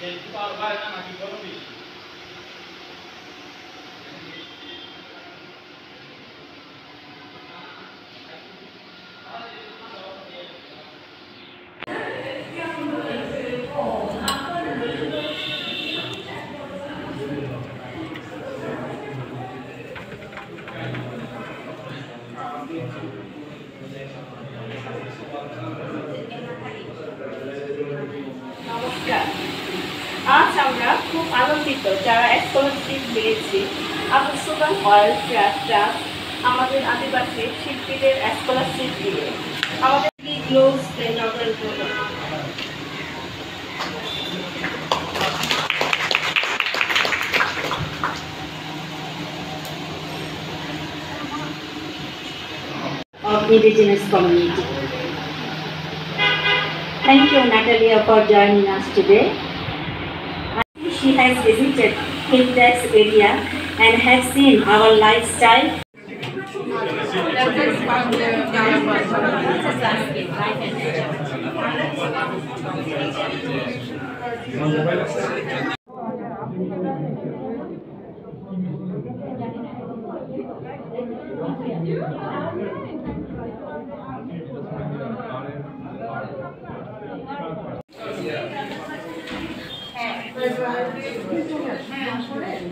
Ele falou, vai, não, aqui foi no bicho. খুব আনন্দিত যারা স্কলারশিপ পেয়েছি আবু সুবান অয়েল ট্রাস্ট আমাদের আদিবাসী শিল্পীদের স্কলারশিপ দিয়ে আমাদের কি গ্লোভস ইনগ্রাল করলো of indigenous community. Thank you, Natalia, for joining us today. She has visited Hildex area and has seen our lifestyle.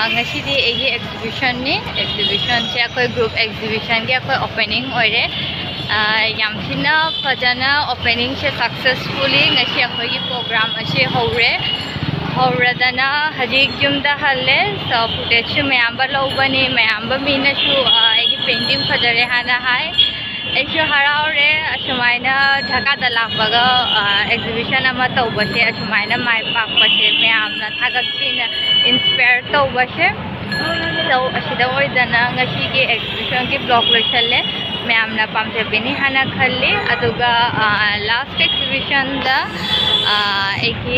घासी दी यही एग्जिबिशन ने एग्जिबिशन से अखोई ग्रुप एग्जिबिशन के अखोई ओपनिंग होरे यामसिना फजना ओपनिंग से सक्सेसफुली घासी अखोई की प्रोग्राम असे होरे होरदना हजीक हल्ले सो फुटेज मैम लौबनी मैम मीनसु पेंटिंग फजरे हाना हाय ꯍꯔꯥꯎꯔꯦ ꯑꯁꯨꯃꯥꯏꯅ ꯙꯀꯥꯗ ꯂꯥꯛꯄꯒ ꯑꯦꯛꯖꯤꯕꯤꯁꯟ ꯑꯃ ꯇꯧꯕꯁꯦ ꯑꯁꯨꯃꯥꯏꯅ ꯃꯥꯏ ꯄꯥꯛꯄꯁꯦ ꯃꯌꯥꯝꯅ ꯊꯥꯒꯠꯄꯤꯅ ꯏꯟꯁꯄꯌꯔ ꯇꯧꯕꯁꯦ ꯁꯣ ꯑꯁꯤꯗ ꯑꯣꯏꯗꯅ ꯉꯁꯤꯒꯤ ꯑꯦꯛꯖꯤꯕꯤꯁꯟꯒꯤ ꯕ꯭ꯂꯣꯛ ꯂꯣꯏꯁꯜꯂꯦ ꯃꯌꯥꯝꯅ ꯄꯥꯝꯖꯕꯤꯅꯤ ꯍꯥꯏꯅ ꯈꯜꯂꯤ ꯑꯗꯨꯒ ꯂꯥꯁ ꯑꯦꯛꯖꯤꯕꯤꯁꯟꯗ ꯑꯩꯒꯤ